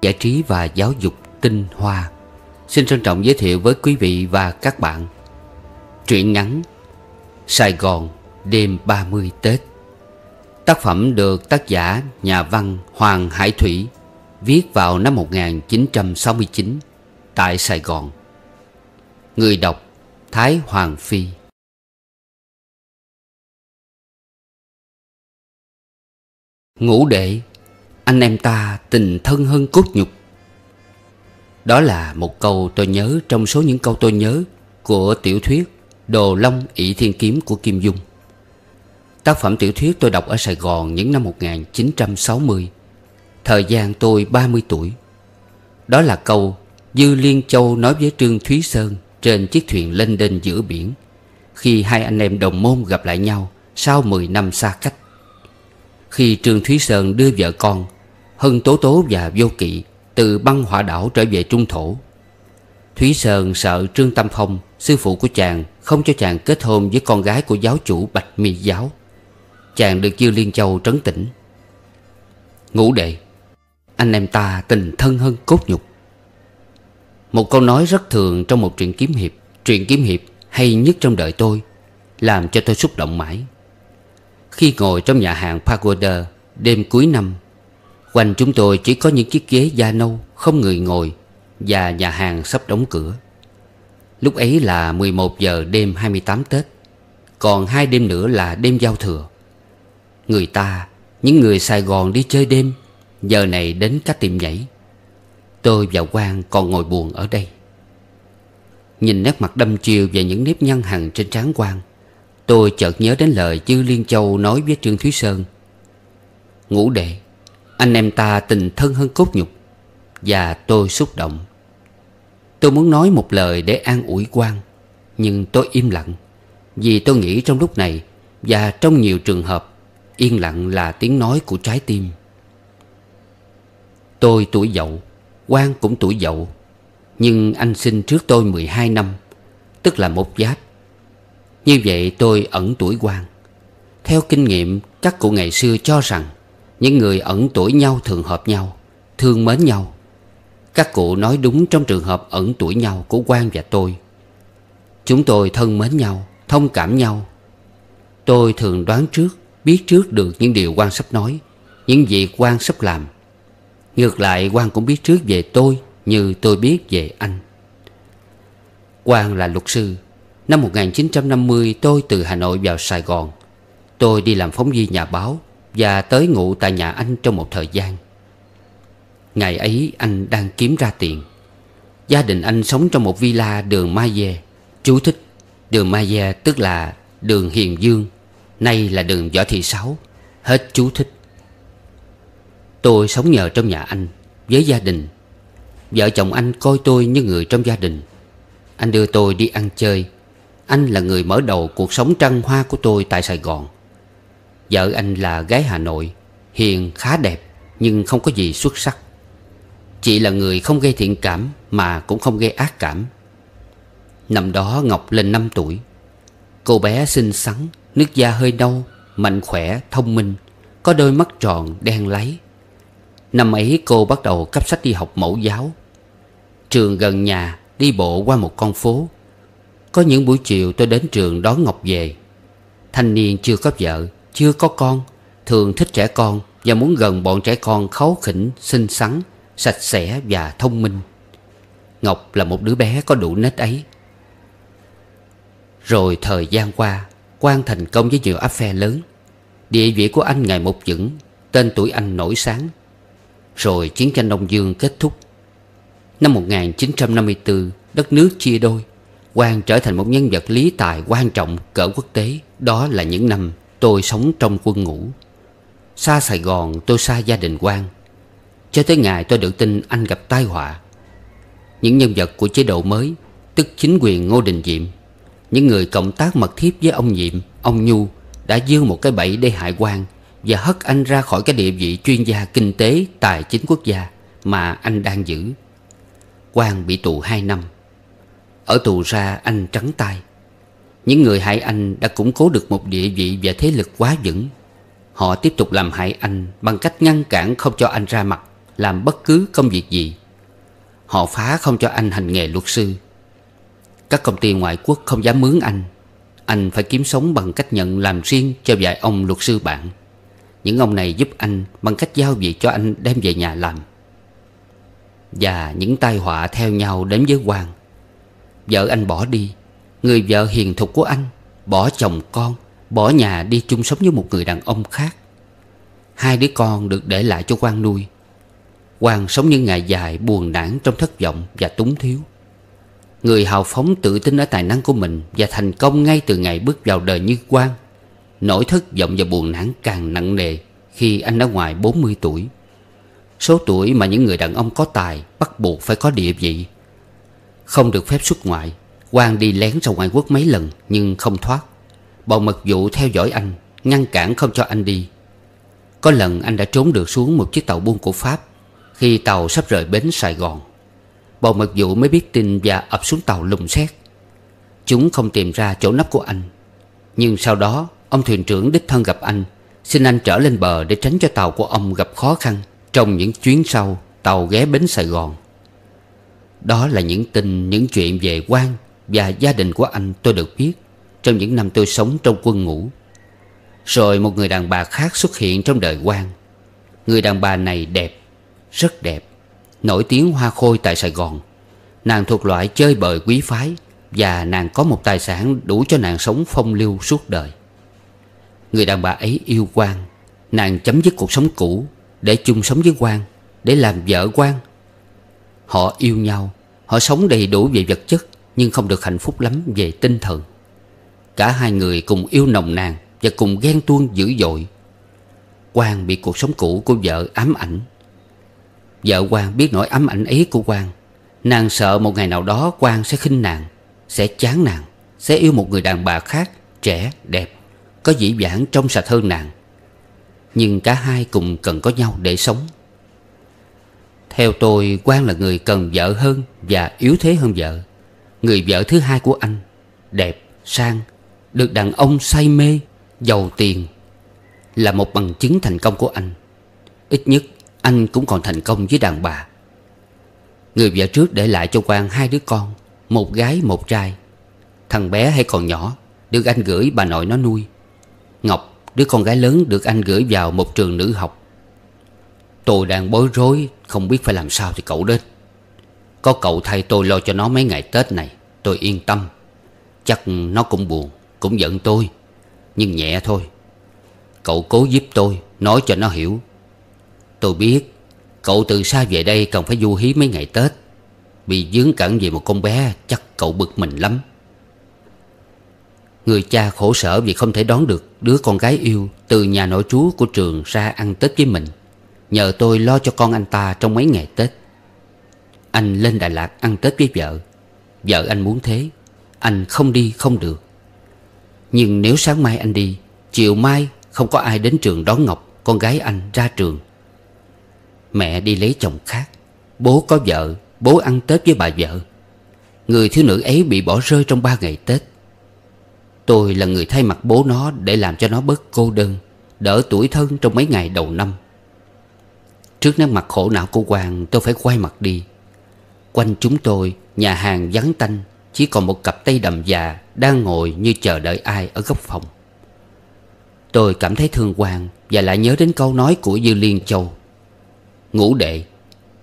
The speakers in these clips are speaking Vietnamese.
Giải trí và giáo dục tinh hoa. Xin trân trọng giới thiệu với quý vị và các bạn Truyện ngắn Sài Gòn đêm 30 Tết. Tác phẩm được tác giả nhà văn Hoàng Hải Thủy Viết vào năm 1969 Tại Sài Gòn. Người đọc Thái Hoàng Phi. Ngũ đệ anh em ta tình thân hơn cốt nhục. Đó là một câu tôi nhớ Trong số những câu tôi nhớ Của tiểu thuyết Đồ Long ỷ Thiên Kiếm của Kim Dung. Tác phẩm tiểu thuyết tôi đọc ở Sài Gòn những năm 1960 Thời gian tôi 30 tuổi. Đó là câu Dư Liên Châu nói với Trương Thúy Sơn Trên chiếc thuyền lên đên giữa biển Khi hai anh em đồng môn gặp lại nhau Sau 10 năm xa cách. Khi Trương Thúy Sơn đưa vợ con Hân Tố Tố và Vô Kỵ Từ băng hỏa đảo trở về Trung Thổ. Thúy Sơn sợ Trương Tâm Phong, Sư phụ của chàng, Không cho chàng kết hôn với con gái của giáo chủ Bạch Mi Giáo. Chàng được Dư Liên Châu trấn tĩnh. Ngũ đệ, Anh em ta tình thân hơn cốt nhục. Một câu nói rất thường trong một truyện kiếm hiệp, Truyện kiếm hiệp hay nhất trong đời tôi, Làm cho tôi xúc động mãi. Khi ngồi trong nhà hàng Pagoda, Đêm cuối năm Quanh chúng tôi chỉ có những chiếc ghế da nâu, Không người ngồi, Và nhà hàng sắp đóng cửa. Lúc ấy là 11 giờ đêm 28 Tết, Còn hai đêm nữa là đêm giao thừa. Người ta, Những người Sài Gòn đi chơi đêm, Giờ này đến các tiệm nhảy. Tôi và Quang còn ngồi buồn ở đây. Nhìn nét mặt đâm chiều Và những nếp nhăn hằn trên trán Quang, Tôi chợt nhớ đến lời Chư Liên Châu nói với Trương Thúy Sơn. Ngũ đệ anh em ta tình thân hơn cốt nhục, Và tôi xúc động. Tôi muốn nói một lời để an ủi Quang, Nhưng tôi im lặng, Vì tôi nghĩ trong lúc này, Và trong nhiều trường hợp, Yên lặng là tiếng nói của trái tim. Tôi tuổi dậu, Quang cũng tuổi dậu, Nhưng anh sinh trước tôi 12 năm, Tức là một giáp. Như vậy tôi ẩn tuổi Quang. Theo kinh nghiệm Các cụ ngày xưa cho rằng những người ẩn tuổi nhau thường hợp nhau, Thương mến nhau. Các cụ nói đúng trong trường hợp ẩn tuổi nhau Của Quang và tôi. Chúng tôi thân mến nhau, Thông cảm nhau. Tôi thường đoán trước, Biết trước được những điều quan sắp nói, Những gì quan sắp làm. Ngược lại quan cũng biết trước về tôi Như tôi biết về anh. Quang là luật sư. Năm 1950 tôi từ Hà Nội vào Sài Gòn. Tôi đi làm phóng viên nhà báo. Và tới ngụ tại nhà anh trong một thời gian. Ngày ấy anh đang kiếm ra tiền. Gia đình anh sống trong một villa đường Mai Dê Chú thích. Đường Mai Dê tức là đường Hiền Dương, Nay là đường Võ Thị Sáu, Hết chú thích. Tôi sống nhờ trong nhà anh, Với gia đình. Vợ chồng anh coi tôi như người trong gia đình. Anh đưa tôi đi ăn chơi. Anh là người mở đầu cuộc sống trăng hoa của tôi tại Sài Gòn. Vợ anh là gái Hà Nội Hiền khá đẹp Nhưng không có gì xuất sắc. Chị là người không gây thiện cảm Mà cũng không gây ác cảm. Năm đó Ngọc lên 5 tuổi. Cô bé xinh xắn Nước da hơi nâu Mạnh khỏe, thông minh Có đôi mắt tròn, đen láy. Năm ấy cô bắt đầu cấp sách đi học mẫu giáo. Trường gần nhà Đi bộ qua một con phố. Có những buổi chiều tôi đến trường đón Ngọc về. Thanh niên chưa có vợ chưa có con Thường thích trẻ con Và muốn gần bọn trẻ con kháu khỉnh, xinh xắn Sạch sẽ và thông minh. Ngọc là một đứa bé có đủ nết ấy. Rồi thời gian qua Quang thành công với nhiều áp phe lớn. Địa vị của anh ngày một vững Tên tuổi anh nổi sáng. Rồi chiến tranh Đông Dương kết thúc. Năm 1954 Đất nước chia đôi. Quang trở thành một nhân vật lý tài quan trọng cỡ quốc tế. Đó là những năm tôi sống trong quân ngũ. Xa Sài Gòn tôi xa gia đình Quang Cho tới ngày tôi được tin anh gặp tai họa. Những nhân vật của chế độ mới Tức chính quyền Ngô Đình Diệm những người cộng tác mật thiết với ông Diệm, Ông Nhu Đã dương một cái bẫy để hại quan Và hất anh ra khỏi cái địa vị chuyên gia kinh tế Tài chính quốc gia Mà anh đang giữ. Quan bị tù 2 năm. Ở tù ra anh trắng tay. Những người hại anh đã củng cố được một địa vị và thế lực quá vững. Họ tiếp tục làm hại anh Bằng cách ngăn cản không cho anh ra mặt, Làm bất cứ công việc gì. Họ phá không cho anh hành nghề luật sư. Các công ty ngoại quốc không dám mướn anh. Anh phải kiếm sống bằng cách nhận làm riêng cho vài ông luật sư bạn. Những ông này giúp anh bằng cách giao việc cho anh đem về nhà làm. Và những tai họa theo nhau đến với Quang Vợ anh bỏ đi Người vợ hiền thục của anh Bỏ chồng con, Bỏ nhà đi chung sống với một người đàn ông khác. Hai đứa con được để lại cho Quang nuôi. Quang sống những ngày dài buồn nản trong thất vọng và túng thiếu. Người hào phóng tự tin ở tài năng của mình Và thành công ngay từ ngày bước vào đời như Quang. Nỗi thất vọng và buồn nản càng nặng nề Khi anh đã ngoài 40 tuổi. Số tuổi mà những người đàn ông có tài Bắt buộc phải có địa vị. Không được phép xuất ngoại. Quang đi lén ra ngoại quốc mấy lần Nhưng không thoát. Bọn mật vụ theo dõi anh Ngăn cản không cho anh đi. Có lần anh đã trốn được xuống một chiếc tàu buôn của Pháp Khi tàu sắp rời bến Sài Gòn. Bọn mật vụ mới biết tin và ập xuống tàu lùng xét. Chúng không tìm ra chỗ nấp của anh. Nhưng sau đó Ông thuyền trưởng đích thân gặp anh Xin anh trở lên bờ để tránh cho tàu của ông gặp khó khăn Trong những chuyến sau Tàu ghé bến Sài Gòn. Đó là những tin, những chuyện về quan và gia đình của anh tôi được biết Trong những năm tôi sống trong quân ngũ. Rồi một người đàn bà khác xuất hiện trong đời quan. Người đàn bà này đẹp, Rất đẹp, Nổi tiếng hoa khôi tại Sài Gòn. Nàng thuộc loại chơi bời quý phái Và nàng có một tài sản đủ cho nàng sống phong lưu suốt đời. Người đàn bà ấy yêu quan, Nàng chấm dứt cuộc sống cũ Để chung sống với quan, Để làm vợ quan. Họ yêu nhau, Họ sống đầy đủ về vật chất nhưng không được hạnh phúc lắm về tinh thần. Cả hai người cùng yêu nồng nàn Và cùng ghen tuông dữ dội. Quang bị cuộc sống cũ của vợ ám ảnh. Vợ Quang biết nỗi ám ảnh ấy của Quang. Nàng sợ một ngày nào đó Quang sẽ khinh nàng Sẽ chán nàng Sẽ yêu một người đàn bà khác Trẻ, đẹp Có dĩ vãng trong sạch hơn nàng. Nhưng cả hai cùng cần có nhau để sống. Theo tôi Quang là người cần vợ hơn Và yếu thế hơn vợ. Người vợ thứ hai của anh Đẹp, sang Được đàn ông say mê Giàu tiền Là một bằng chứng thành công của anh. Ít nhất anh cũng còn thành công với đàn bà. Người vợ trước để lại cho Quang hai đứa con Một gái một trai. Thằng bé hay còn nhỏ Được anh gửi bà nội nó nuôi. Ngọc đứa con gái lớn được anh gửi vào một trường nữ học. Tôi đang bối rối Không biết phải làm sao thì cậu đến. Có cậu thay tôi lo cho nó mấy ngày Tết này, Tôi yên tâm. Chắc nó cũng buồn, Cũng giận tôi, Nhưng nhẹ thôi. Cậu cố giúp tôi, Nói cho nó hiểu. Tôi biết, Cậu từ xa về đây cần phải du hí mấy ngày Tết. Bị dướng cẩn về một con bé, Chắc cậu bực mình lắm. Người cha khổ sở vì không thể đón được đứa con gái yêu Từ nhà nội trú của trường ra ăn Tết với mình. Nhờ tôi lo cho con anh ta trong mấy ngày Tết. Anh lên Đà Lạt ăn Tết với vợ. Vợ anh muốn thế. Anh không đi, không được. Nhưng nếu sáng mai anh đi, Chiều mai không có ai đến trường đón Ngọc, Con gái anh ra trường. Mẹ đi lấy chồng khác. Bố có vợ, Bố ăn Tết với bà vợ. Người thiếu nữ ấy bị bỏ rơi trong ba ngày Tết. Tôi là người thay mặt bố nó Để làm cho nó bớt cô đơn, Đỡ tuổi thân trong mấy ngày đầu năm. Trước nét mặt khổ não của Hoàng Tôi phải quay mặt đi. Quanh chúng tôi, Nhà hàng vắng tanh, Chỉ còn một cặp tay đầm già Đang ngồi như chờ đợi ai ở góc phòng. Tôi cảm thấy thương Hoàng Và lại nhớ đến câu nói của Dư Liên Châu. Ngũ đệ,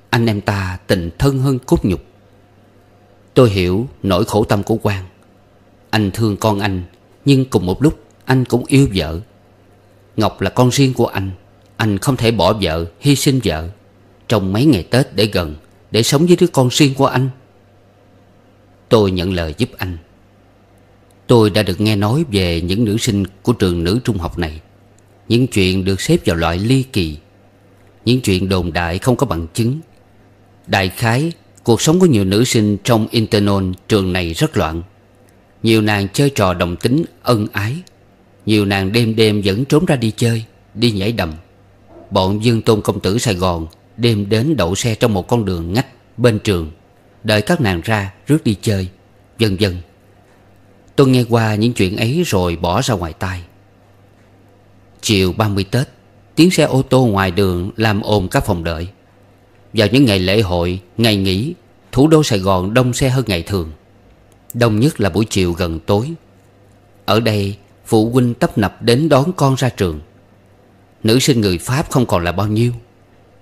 Anh em ta tình thân hơn cốt nhục. Tôi hiểu nỗi khổ tâm của Quang. Anh thương con anh, Nhưng cùng một lúc anh cũng yêu vợ. Ngọc là con riêng của anh Anh không thể bỏ vợ, Hy sinh vợ. Trong mấy ngày Tết để gần để sống với đứa con riêng của anh. Tôi nhận lời giúp anh. Tôi đã được nghe nói về những nữ sinh của trường nữ trung học này. Những chuyện được xếp vào loại ly kỳ. Những chuyện đồn đại không có bằng chứng. Đại khái, Cuộc sống của nhiều nữ sinh trong Internon trường này rất loạn. Nhiều nàng chơi trò đồng tính, ân ái. Nhiều nàng đêm đêm vẫn trốn ra đi chơi, Đi nhảy đầm. Bọn Dương Tôn Công Tử Sài Gòn Đêm đến đậu xe trong một con đường ngách Bên trường. Đợi các nàng ra rước đi chơi Vân vân. Tôi nghe qua những chuyện ấy rồi bỏ ra ngoài tai. Chiều 30 Tết Tiếng xe ô tô ngoài đường làm ồn các phòng đợi. Vào những ngày lễ hội, ngày nghỉ Thủ đô Sài Gòn đông xe hơn ngày thường. Đông nhất là buổi chiều gần tối. Ở đây phụ huynh tấp nập đến đón con ra trường. Nữ sinh người Pháp không còn là bao nhiêu.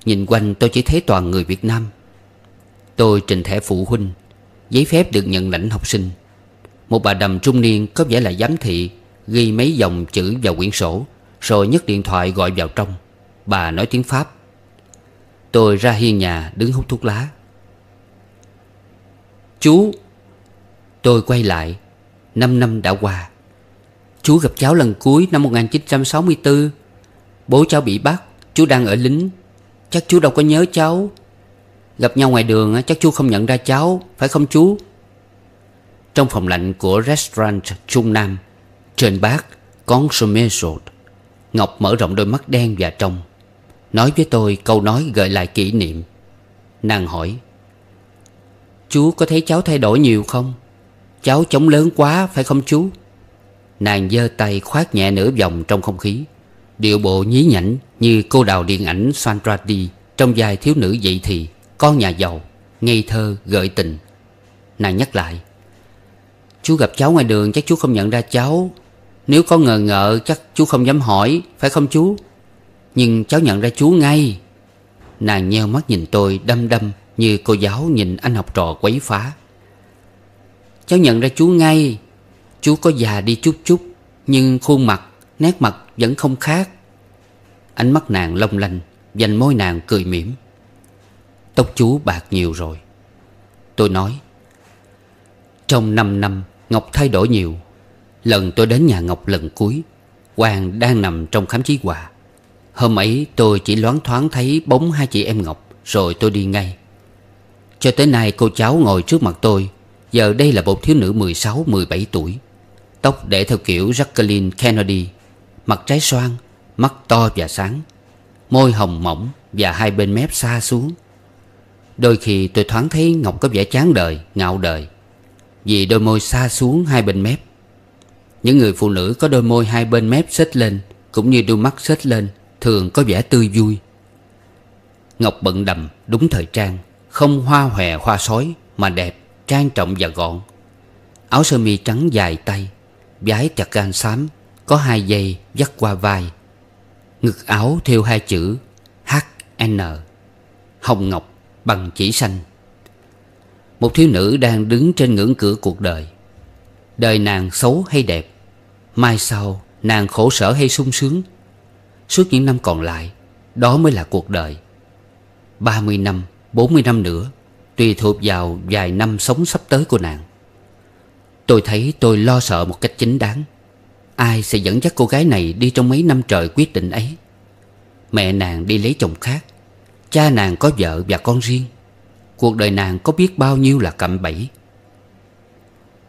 Nhìn quanh tôi chỉ thấy toàn người Việt Nam. Tôi trình thẻ phụ huynh, Giấy phép được nhận lãnh học sinh. Một bà đầm trung niên có vẻ là giám thị, Ghi mấy dòng chữ vào quyển sổ, Rồi nhấc điện thoại gọi vào trong. Bà nói tiếng Pháp. Tôi ra hiên nhà đứng hút thuốc lá. Chú. Tôi quay lại. Năm năm đã qua. Chú gặp cháu lần cuối năm 1964 Bố cháu bị bắt, Chú đang ở lính. Chắc chú đâu có nhớ cháu. Gặp nhau ngoài đường chắc chú không nhận ra cháu, Phải không chú? Trong phòng lạnh của restaurant Trung Nam, Trên bát Consomme sột. Ngọc mở rộng đôi mắt đen và trong. Nói với tôi câu nói gợi lại kỷ niệm. Nàng hỏi, Chú có thấy cháu thay đổi nhiều không? Cháu chống lớn quá, phải không chú? Nàng giơ tay khoát nhẹ nửa vòng trong không khí. Điệu bộ nhí nhảnh như cô đào điện ảnh Sandrati Trong vai thiếu nữ dậy thì, Con nhà giàu, Ngây thơ, gợi tình. Nàng nhắc lại, Chú gặp cháu ngoài đường chắc chú không nhận ra cháu. Nếu có ngờ ngợ chắc chú không dám hỏi, Phải không chú? Nhưng cháu nhận ra chú ngay. Nàng nheo mắt nhìn tôi đâm đâm Như cô giáo nhìn anh học trò quấy phá. Cháu nhận ra chú ngay. Chú có già đi chút chút, Nhưng khuôn mặt Nét mặt vẫn không khác. Ánh mắt nàng long lanh, Dành môi nàng cười mỉm. Tóc chú bạc nhiều rồi. Tôi nói, Trong 5 năm, Ngọc thay đổi nhiều. Lần tôi đến nhà Ngọc lần cuối Hoàng đang nằm trong khám chí quà Hôm ấy tôi chỉ loáng thoáng thấy bóng hai chị em Ngọc, Rồi tôi đi ngay. Cho tới nay cô cháu ngồi trước mặt tôi, Giờ đây là một thiếu nữ 16-17 tuổi. Tóc để theo kiểu Jacqueline Kennedy. Mặt trái xoan Mắt to và sáng. Môi hồng mỏng Và hai bên mép xa xuống. Đôi khi tôi thoáng thấy Ngọc có vẻ chán đời, ngạo đời. Vì đôi môi xa xuống hai bên mép. Những người phụ nữ có đôi môi hai bên mép xếch lên Cũng như đôi mắt xếch lên Thường có vẻ tươi vui. Ngọc bận đầm đúng thời trang. Không hoa hòe hoa sói Mà đẹp, trang trọng và gọn. Áo sơ mi trắng dài tay váy chặt gan xám có hai dây dắt qua vai. Ngực áo thêu hai chữ HN Hồng Ngọc bằng chỉ xanh. Một thiếu nữ đang đứng trên ngưỡng cửa cuộc đời. Đời nàng xấu hay đẹp Mai sau nàng khổ sở hay sung sướng. Suốt những năm còn lại Đó mới là cuộc đời. 30 năm, 40 năm nữa Tùy thuộc vào vài năm sống sắp tới của nàng. Tôi thấy tôi lo sợ một cách chính đáng. Ai sẽ dẫn dắt cô gái này đi trong mấy năm trời quyết định ấy? Mẹ nàng đi lấy chồng khác, Cha nàng có vợ và con riêng. Cuộc đời nàng có biết bao nhiêu là cạm bẫy.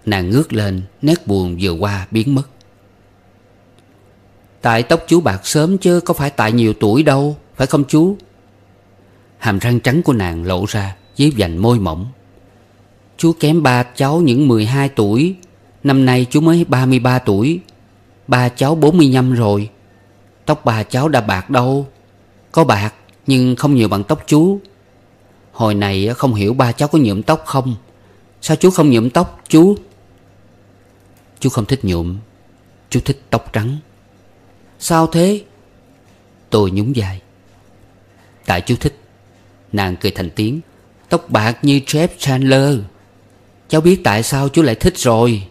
Nàng ngước lên, Nét buồn vừa qua biến mất. Tại tóc chú bạc sớm chứ Có phải tại nhiều tuổi đâu, Phải không chú? Hàm răng trắng của nàng lộ ra Dưới vành môi mỏng. Chú kém ba cháu những 12 tuổi, Năm nay chú mới 33 tuổi. Ba cháu 45 rồi. Tóc bà cháu đã bạc đâu. Có bạc, nhưng không nhiều bằng tóc chú. Hồi này không hiểu ba cháu có nhuộm tóc không. Sao chú không nhuộm tóc chú? Chú không thích nhuộm. Chú thích tóc trắng. Sao thế? Tôi nhún vai. Tại chú thích. Nàng cười thành tiếng. Tóc bạc như Jeff Chandler. Cháu biết tại sao chú lại thích rồi.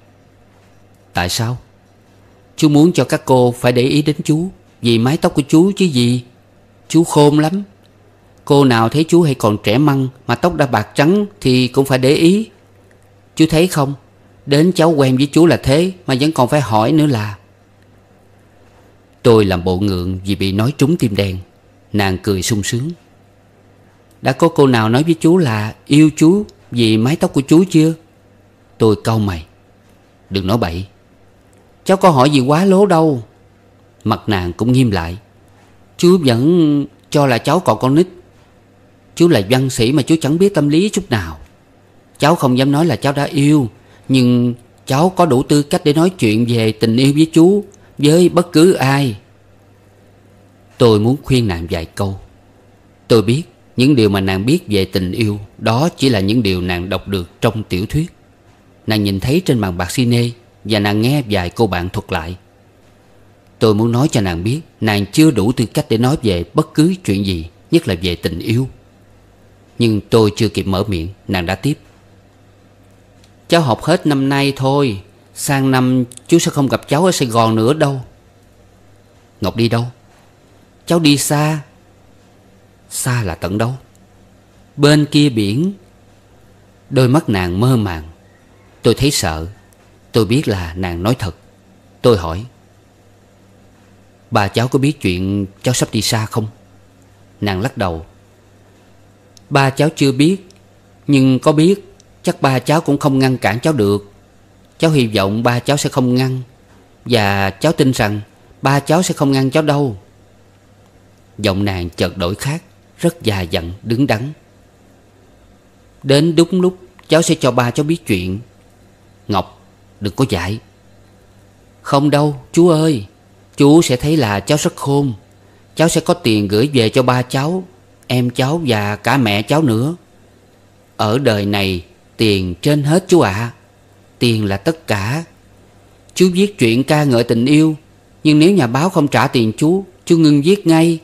Tại sao? Chú muốn cho các cô phải để ý đến chú, Vì mái tóc của chú chứ gì. Chú khôn lắm. Cô nào thấy chú hay còn trẻ măng Mà tóc đã bạc trắng Thì cũng phải để ý. Chú thấy không? Đến cháu quen với chú là thế, Mà vẫn còn phải hỏi nữa là. Tôi làm bộ ngượng Vì bị nói trúng tim đen Nàng cười sung sướng. Đã có cô nào nói với chú là Yêu chú vì mái tóc của chú chưa? Tôi cau mày. Đừng nói bậy. Cháu có hỏi gì quá lố đâu. Mặt nàng cũng nghiêm lại. Chú vẫn cho là cháu còn con nít. Chú là văn sĩ mà chú chẳng biết tâm lý chút nào. Cháu không dám nói là cháu đã yêu, Nhưng cháu có đủ tư cách để nói chuyện về tình yêu với chú Với bất cứ ai. Tôi muốn khuyên nàng vài câu. Tôi biết Những điều mà nàng biết về tình yêu, Đó chỉ là những điều nàng đọc được trong tiểu thuyết. Nàng nhìn thấy trên màn bạc cine và nàng nghe vài cô bạn thuật lại. Tôi muốn nói cho nàng biết, Nàng chưa đủ tư cách để nói về bất cứ chuyện gì, Nhất là về tình yêu. Nhưng tôi chưa kịp mở miệng, Nàng đã tiếp. Cháu học hết năm nay thôi, Sang năm chú sẽ không gặp cháu ở Sài Gòn nữa đâu. Ngọc đi đâu? Cháu đi xa. Xa là tận đâu? Bên kia biển. Đôi mắt nàng mơ màng. Tôi thấy sợ. Tôi biết là nàng nói thật. Tôi hỏi, Bà cháu có biết chuyện cháu sắp đi xa không? Nàng lắc đầu, Ba cháu chưa biết, Nhưng có biết Chắc ba cháu cũng không ngăn cản cháu được. Cháu hy vọng ba cháu sẽ không ngăn, Và cháu tin rằng Ba cháu sẽ không ngăn cháu đâu. Giọng nàng chợt đổi khác, Rất già dặn, đứng đắn. Đến đúng lúc, Cháu sẽ cho ba cháu biết chuyện. Ngọc đừng có dạy. Không đâu, chú ơi, Chú sẽ thấy là cháu rất khôn. Cháu sẽ có tiền gửi về cho ba cháu, Em cháu và cả mẹ cháu nữa. Ở đời này, Tiền trên hết chú ạ. À. Tiền là tất cả. Chú viết chuyện ca ngợi tình yêu, Nhưng nếu nhà báo không trả tiền chú Chú ngưng viết ngay.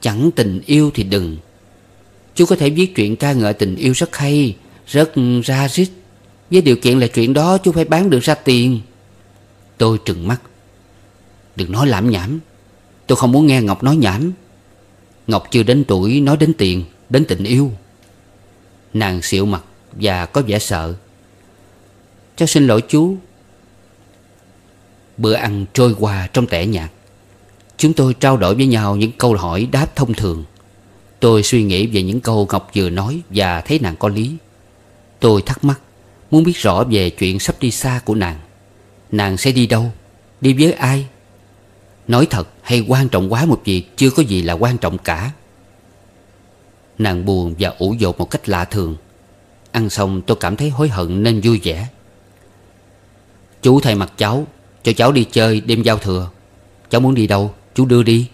Chẳng tình yêu thì đừng. Chú có thể viết chuyện ca ngợi tình yêu rất hay, Rất ra rít. Với điều kiện là chuyện đó, chú phải bán được ra tiền. Tôi trừng mắt. Đừng nói lãm nhảm. Tôi không muốn nghe Ngọc nói nhảm. Ngọc chưa đến tuổi nói đến tiền, Đến tình yêu. Nàng xịu mặt và có vẻ sợ. Cháu xin lỗi chú. Bữa ăn trôi qua trong tẻ nhạt. Chúng tôi trao đổi với nhau những câu hỏi đáp thông thường. Tôi suy nghĩ về những câu Ngọc vừa nói Và thấy nàng có lý. Tôi thắc mắc. Muốn biết rõ về chuyện sắp đi xa của nàng Nàng sẽ đi đâu, Đi với ai? Nói thật hay quan trọng quá một việc Chưa có gì là quan trọng cả. Nàng buồn và ủ dột một cách lạ thường. Ăn xong tôi cảm thấy hối hận nên vui vẻ. Chú thay mặt cháu, Cho cháu đi chơi đêm giao thừa. Cháu muốn đi đâu, chú đưa đi.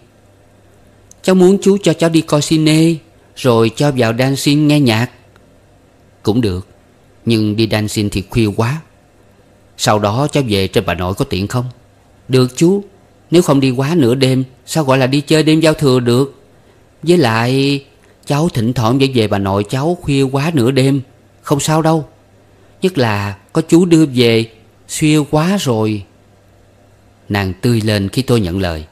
Cháu muốn chú cho cháu đi coi cine, Rồi cho vào dancing nghe nhạc. Cũng được. Nhưng đi dancing thì khuya quá. Sau đó cháu về trên bà nội có tiện không? Được chú, Nếu không đi quá nửa đêm, Sao gọi là đi chơi đêm giao thừa được? Với lại, Cháu thỉnh thoảng về về bà nội cháu khuya quá nửa đêm. Không sao đâu. Nhất là có chú đưa về Xuya quá rồi. Nàng tươi lên khi tôi nhận lời.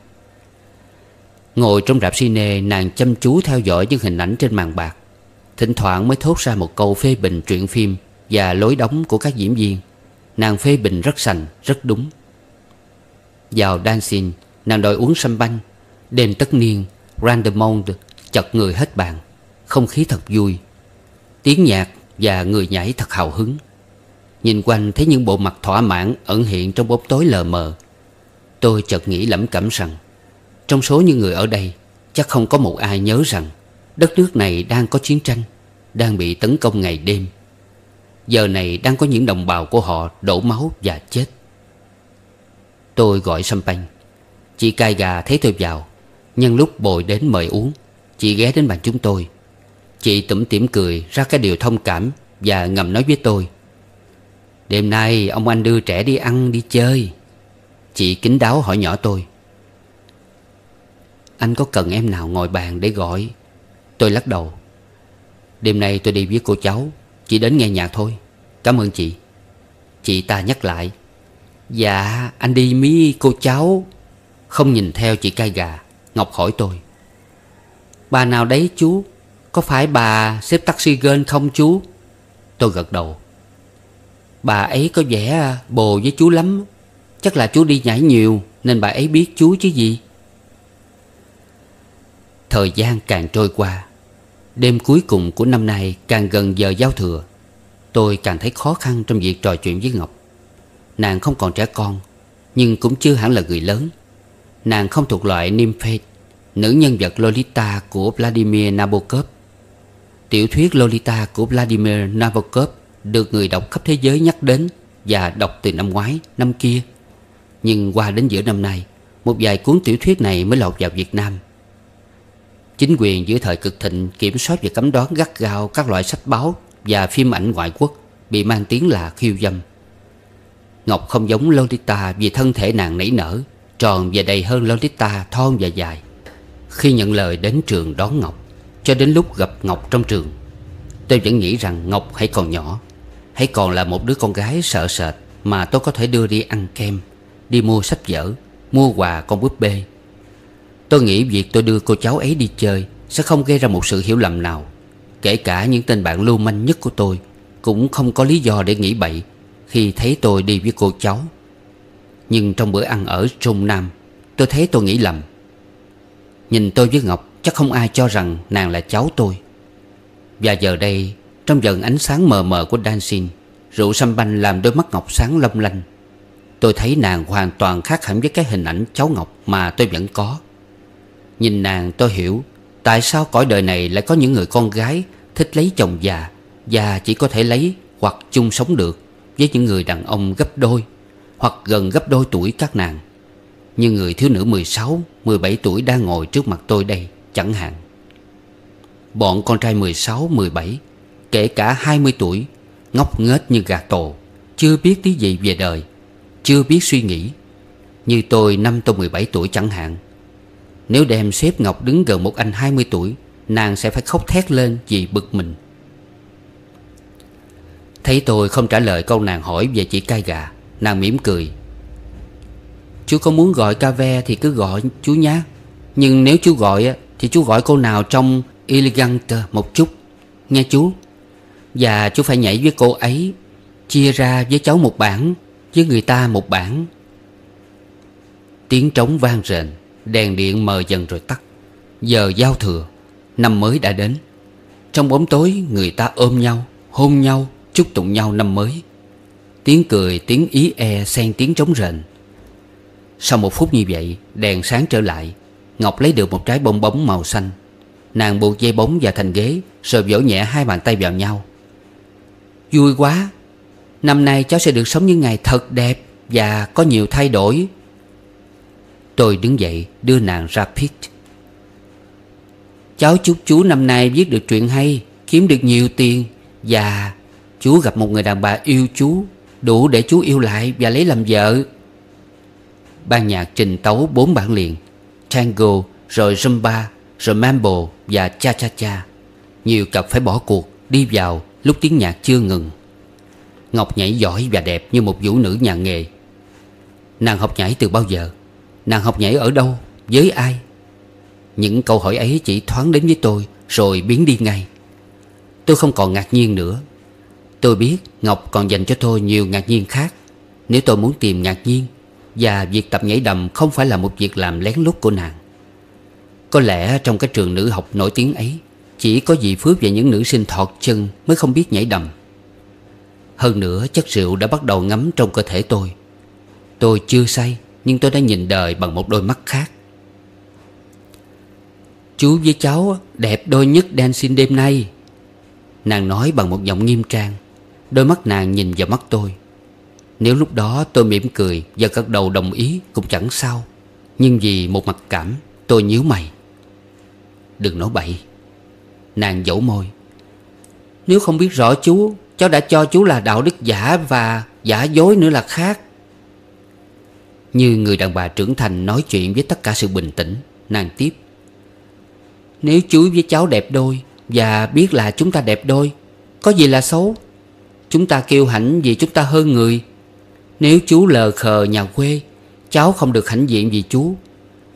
Ngồi trong rạp cine, Nàng chăm chú theo dõi những hình ảnh trên màn bạc. Thỉnh thoảng mới thốt ra một câu phê bình truyện phim. Và lối đóng của các diễn viên. Nàng phê bình rất sành, rất đúng. Vào dancing Nàng đòi uống sâm banh Đêm tất niên Randemond chật người hết bàn. Không khí thật vui. Tiếng nhạc và người nhảy thật hào hứng. Nhìn quanh thấy những bộ mặt thỏa mãn Ẩn hiện trong bóng tối lờ mờ. Tôi chợt nghĩ lẩm cẩm rằng Trong số những người ở đây Chắc không có một ai nhớ rằng Đất nước này đang có chiến tranh Đang bị tấn công ngày đêm. Giờ này đang có những đồng bào của họ Đổ máu và chết. Tôi gọi champagne. Chị cai gà thấy tôi vào Nhân lúc bồi đến mời uống, Chị ghé đến bàn chúng tôi. Chị tủm tỉm cười ra cái điều thông cảm Và ngầm nói với tôi. Đêm nay ông anh đưa trẻ đi ăn, đi chơi. Chị kính đáo hỏi nhỏ tôi. Anh có cần em nào ngồi bàn để gọi? Tôi lắc đầu. Đêm nay tôi đi với cô cháu. Chỉ đến nghe nhạc thôi. Cảm ơn chị. Chị ta nhắc lại. Dạ anh đi với cô cháu. Không nhìn theo chị cai gà. Ngọc hỏi tôi. Bà nào đấy chú? Có phải bà xếp taxi gên không chú? Tôi gật đầu. Bà ấy có vẻ bồ với chú lắm. Chắc là chú đi nhảy nhiều, Nên bà ấy biết chú chứ gì. Thời gian càng trôi qua Đêm cuối cùng của năm nay càng gần giờ giao thừa Tôi càng thấy khó khăn trong việc trò chuyện với Ngọc. Nàng không còn trẻ con Nhưng cũng chưa hẳn là người lớn. Nàng không thuộc loại Nymphet Nữ nhân vật Lolita của Vladimir Nabokov. Tiểu thuyết Lolita của Vladimir Nabokov Được người đọc khắp thế giới nhắc đến Và đọc từ năm ngoái, năm kia. Nhưng qua đến giữa năm nay Một vài cuốn tiểu thuyết này mới lọt vào Việt Nam. Chính quyền giữa thời cực thịnh kiểm soát và cấm đoán gắt gao các loại sách báo và phim ảnh ngoại quốc bị mang tiếng là khiêu dâm. Ngọc không giống Lolita vì thân thể nàng nảy nở, tròn và đầy hơn Lolita thon và dài. Khi nhận lời đến trường đón Ngọc, cho đến lúc gặp Ngọc trong trường, tôi vẫn nghĩ rằng Ngọc hãy còn nhỏ, hãy còn là một đứa con gái sợ sệt mà tôi có thể đưa đi ăn kem, đi mua sách vở, mua quà con búp bê Tôi nghĩ việc tôi đưa cô cháu ấy đi chơi Sẽ không gây ra một sự hiểu lầm nào. Kể cả những tên bạn lưu manh nhất của tôi Cũng không có lý do để nghĩ bậy Khi thấy tôi đi với cô cháu. Nhưng trong bữa ăn ở Trung Nam, Tôi thấy tôi nghĩ lầm. Nhìn tôi với Ngọc, Chắc không ai cho rằng nàng là cháu tôi. Và giờ đây, Trong dần ánh sáng mờ mờ của dancing, Rượu sâm banh làm đôi mắt Ngọc sáng lâm lanh. Tôi thấy nàng hoàn toàn khác hẳn với cái hình ảnh cháu Ngọc mà tôi vẫn có. Nhìn nàng tôi hiểu. Tại sao cõi đời này lại có những người con gái Thích lấy chồng già Và chỉ có thể lấy hoặc chung sống được Với những người đàn ông gấp đôi Hoặc gần gấp đôi tuổi các nàng. Như người thiếu nữ 16, 17 tuổi đang ngồi trước mặt tôi đây Chẳng hạn. Bọn con trai 16, 17 Kể cả 20 tuổi Ngốc nghếch như gà tổ Chưa biết tí gì về đời Chưa biết suy nghĩ. Như tôi năm tôi 17 tuổi chẳng hạn nếu đem xếp Ngọc đứng gần một anh 20 tuổi, Nàng sẽ phải khóc thét lên vì bực mình. Thấy tôi không trả lời câu nàng hỏi về chị cai gà, Nàng mỉm cười. Chú có muốn gọi ca ve thì cứ gọi chú nhé Nhưng nếu chú gọi thì chú gọi cô nào trong elegant một chút. Nghe chú. Và chú phải nhảy với cô ấy, Chia ra với cháu một bản Với người ta một bản Tiếng trống vang rền. Đèn điện mờ dần rồi tắt. Giờ giao thừa, Năm mới đã đến. Trong bóng tối, người ta ôm nhau, Hôn nhau, Chúc tụng nhau năm mới. Tiếng cười, tiếng ý e xen tiếng trống rền. Sau một phút như vậy, Đèn sáng trở lại. Ngọc lấy được một trái bông bóng màu xanh. Nàng buộc dây bóng vào thành ghế, Rồi vỗ nhẹ hai bàn tay vào nhau. Vui quá! Năm nay cháu sẽ được sống những ngày thật đẹp Và có nhiều thay đổi. Tôi đứng dậy đưa nàng ra pit Cháu chúc chú năm nay viết được chuyện hay Kiếm được nhiều tiền Và chú gặp một người đàn bà yêu chú Đủ để chú yêu lại và lấy làm vợ. Ban nhạc trình tấu bốn bản liền Tango, rồi Zumba, rồi Mambo và Cha Cha Cha Nhiều cặp phải bỏ cuộc Đi vào lúc tiếng nhạc chưa ngừng. Ngọc nhảy giỏi và đẹp như một vũ nữ nhà nghề. Nàng học nhảy từ bao giờ? Nàng học nhảy ở đâu? Với ai? Những câu hỏi ấy chỉ thoáng đến với tôi, Rồi biến đi ngay. Tôi không còn ngạc nhiên nữa. Tôi biết Ngọc còn dành cho tôi nhiều ngạc nhiên khác. Nếu tôi muốn tìm ngạc nhiên, Và việc tập nhảy đầm không phải là một việc làm lén lút của nàng. Có lẽ trong cái trường nữ học nổi tiếng ấy, Chỉ có dì Phước và những nữ sinh thọt chân Mới không biết nhảy đầm. Hơn nữa, chất rượu đã bắt đầu ngấm trong cơ thể tôi. Tôi chưa say nhưng tôi đã nhìn đời bằng một đôi mắt khác. Chú với cháu đẹp đôi nhất dancing đêm nay. Nàng nói bằng một giọng nghiêm trang. Đôi mắt nàng nhìn vào mắt tôi. Nếu lúc đó tôi mỉm cười Và gật đầu đồng ý cũng chẳng sao. Nhưng vì một mặt cảm, Tôi nhíu mày. Đừng nói bậy. Nàng dẫu môi. Nếu không biết rõ chú, Cháu đã cho chú là đạo đức giả Và giả dối nữa là khác như người đàn bà trưởng thành nói chuyện với tất cả sự bình tĩnh, Nàng tiếp. Nếu chú với cháu đẹp đôi Và biết là chúng ta đẹp đôi, Có gì là xấu? Chúng ta kêu hãnh vì chúng ta hơn người. Nếu chú lờ khờ nhà quê, Cháu không được hãnh diện vì chú.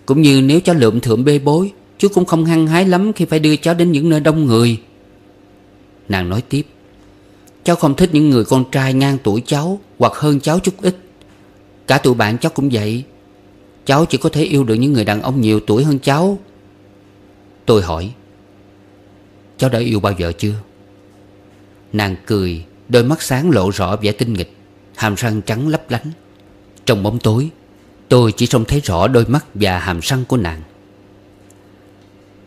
Cũng như nếu cháu lượm thượm bê bối, Chú cũng không hăng hái lắm Khi phải đưa cháu đến những nơi đông người. Nàng nói tiếp, Cháu không thích những người con trai ngang tuổi cháu Hoặc hơn cháu chút ít. Cả tụi bạn cháu cũng vậy. Cháu chỉ có thể yêu được những người đàn ông nhiều tuổi hơn cháu. Tôi hỏi, Cháu đã yêu bao giờ chưa? Nàng cười, Đôi mắt sáng lộ rõ vẻ tinh nghịch, Hàm răng trắng lấp lánh. Trong bóng tối, Tôi chỉ trông thấy rõ đôi mắt và hàm răng của nàng.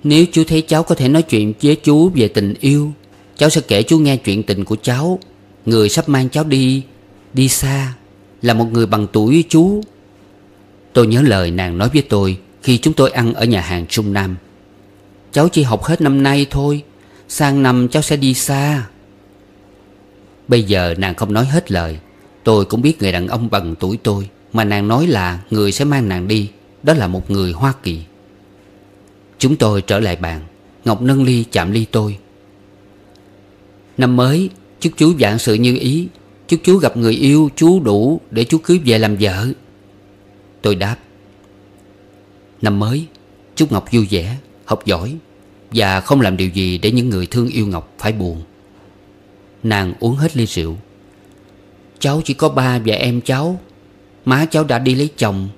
Nếu chú thấy cháu có thể nói chuyện với chú về tình yêu, Cháu sẽ kể chú nghe chuyện tình của cháu. Người sắp mang cháu đi Đi xa là một người bằng tuổi chú. Tôi nhớ lời nàng nói với tôi Khi chúng tôi ăn ở nhà hàng Trung Nam. Cháu chỉ học hết năm nay thôi, Sang năm cháu sẽ đi xa. Bây giờ nàng không nói hết lời. Tôi cũng biết người đàn ông bằng tuổi tôi, Mà nàng nói là người sẽ mang nàng đi. Đó là một người Hoa Kỳ. Chúng tôi trở lại bàn. Ngọc nâng ly chạm ly tôi. Năm mới, Chúc chú vạn sự như ý. Chúc chú gặp người yêu chú đủ Để chú cưới về làm vợ. Tôi đáp, Năm mới, Chúc Ngọc vui vẻ, Học giỏi Và không làm điều gì để những người thương yêu Ngọc phải buồn. Nàng uống hết ly rượu, Cháu chỉ có ba và em cháu, Má cháu đã đi lấy chồng.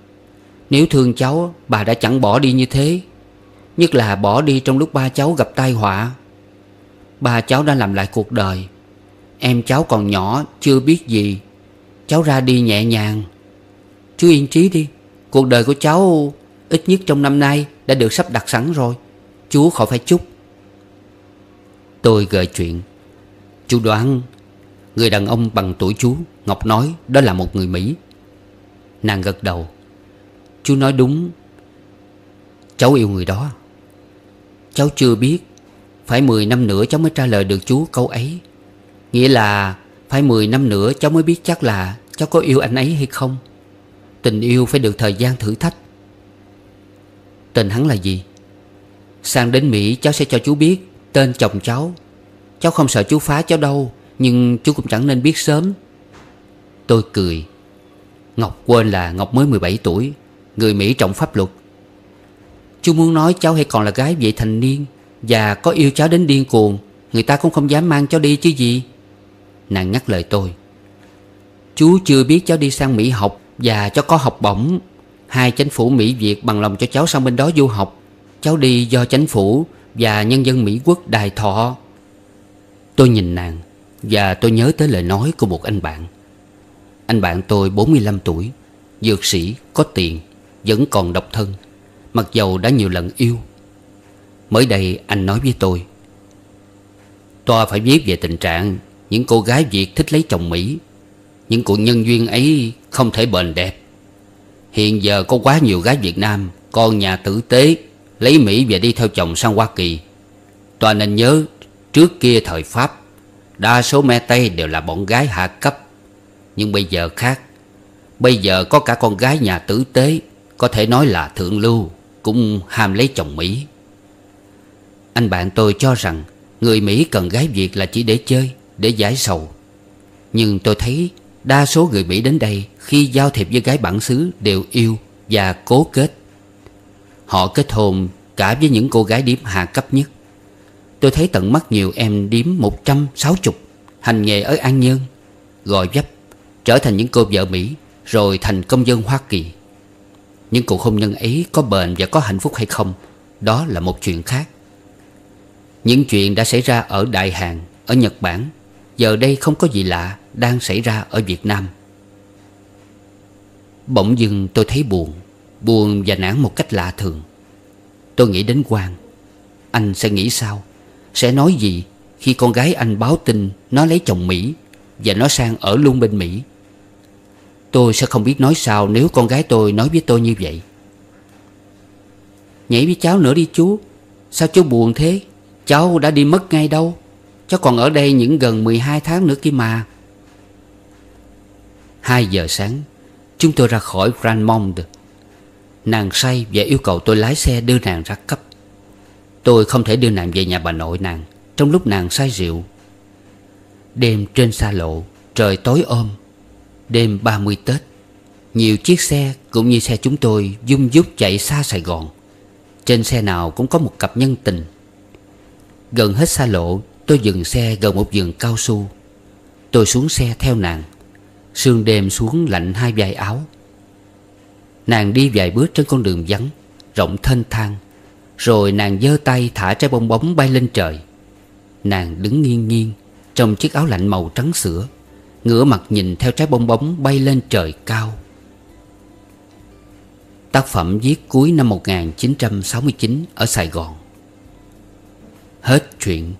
Nếu thương cháu, Bà đã chẳng bỏ đi như thế, Nhất là bỏ đi trong lúc ba cháu gặp tai họa. Ba cháu đã làm lại cuộc đời Em cháu còn nhỏ, Chưa biết gì. Cháu ra đi nhẹ nhàng. Chú yên trí đi, Cuộc đời của cháu Ít nhất trong năm nay Đã được sắp đặt sẵn rồi. Chú khỏi phải chúc. Tôi gợi chuyện. Chú đoán, Người đàn ông bằng tuổi chú, Ngọc nói, đó là một người Mỹ. Nàng gật đầu. Chú nói đúng. Cháu yêu người đó. Cháu chưa biết, Phải 10 năm nữa cháu mới trả lời được chú câu ấy. Nghĩa là Phải 10 năm nữa cháu mới biết chắc là Cháu có yêu anh ấy hay không. Tình yêu phải được thời gian thử thách. Tên hắn là gì? Sang đến Mỹ, cháu sẽ cho chú biết Tên chồng cháu. Cháu không sợ chú phá cháu đâu, Nhưng chú cũng chẳng nên biết sớm. Tôi cười. Ngọc quên là Ngọc mới 17 tuổi, Người Mỹ trọng pháp luật. Chú muốn nói cháu hay còn là gái vậy thành niên Và có yêu cháu đến điên cuồng, Người ta cũng không dám mang cháu đi chứ gì. Nàng nhắc lời tôi. Chú chưa biết cháu đi sang Mỹ học Và cháu có học bổng. Hai chính phủ Mỹ Việt bằng lòng cho cháu sang bên đó du học. Cháu đi do chính phủ Và nhân dân Mỹ quốc đài thọ. Tôi nhìn nàng Và tôi nhớ tới lời nói của một anh bạn. Anh bạn tôi 45 tuổi Dược sĩ, có tiền Vẫn còn độc thân Mặc dầu đã nhiều lần yêu. Mới đây anh nói với tôi Toa phải viết về tình trạng những cô gái Việt thích lấy chồng Mỹ. Những cuộc nhân duyên ấy không thể bền đẹp. Hiện giờ có quá nhiều gái Việt Nam, Con nhà tử tế, Lấy Mỹ về đi theo chồng sang Hoa Kỳ. Toa nên nhớ, Trước kia thời Pháp, Đa số mẹ Tây đều là bọn gái hạ cấp. Nhưng bây giờ khác. Bây giờ có cả con gái nhà tử tế, Có thể nói là thượng lưu, Cũng ham lấy chồng Mỹ. Anh bạn tôi cho rằng Người Mỹ cần gái Việt là chỉ để chơi. Để giải sầu. Nhưng tôi thấy Đa số người Mỹ đến đây Khi giao thiệp với gái bản xứ Đều yêu và cố kết. Họ kết hôn cả với những cô gái điếm hạ cấp nhất. Tôi thấy tận mắt nhiều em điếm một trăm sáu chục, Hành nghề ở An Nhơn Gọi dấp Trở thành những cô vợ Mỹ, Rồi thành công dân Hoa Kỳ. Những cuộc hôn nhân ấy có bền và có hạnh phúc hay không, Đó là một chuyện khác. Những chuyện đã xảy ra ở Đại Hàn Ở Nhật Bản Giờ đây không có gì lạ Đang xảy ra ở Việt Nam. Bỗng dưng tôi thấy buồn Buồn và nản một cách lạ thường. Tôi nghĩ đến Quang. Anh sẽ nghĩ sao? Sẽ nói gì khi con gái anh báo tin Nó lấy chồng Mỹ Và nó sang ở luôn bên Mỹ? Tôi sẽ không biết nói sao Nếu con gái tôi nói với tôi như vậy. Nhảy với cháu nữa đi chú. Sao chú buồn thế? Cháu đã đi mất ngay đâu? Cháu còn ở đây những gần 12 tháng nữa kia mà. 2 giờ sáng, Chúng tôi ra khỏi Grand Monde. Nàng say và yêu cầu tôi lái xe đưa nàng ra cấp. Tôi không thể đưa nàng về nhà bà nội nàng Trong lúc nàng say rượu. Đêm trên xa lộ, Trời tối ôm. Đêm 30 Tết, Nhiều chiếc xe cũng như xe chúng tôi Dung dút chạy xa Sài Gòn. Trên xe nào cũng có một cặp nhân tình. Gần hết xa lộ Tôi dừng xe gần một vườn cao su. Tôi xuống xe theo nàng. Sương đêm xuống lạnh hai vai áo. Nàng đi vài bước trên con đường vắng, Rộng thênh thang. Rồi nàng giơ tay thả trái bong bóng bay lên trời. Nàng đứng nghiêng nghiêng, Trong chiếc áo lạnh màu trắng sữa, Ngửa mặt nhìn theo trái bong bóng bay lên trời cao. Tác phẩm viết cuối năm 1969 ở Sài Gòn. Hết chuyện.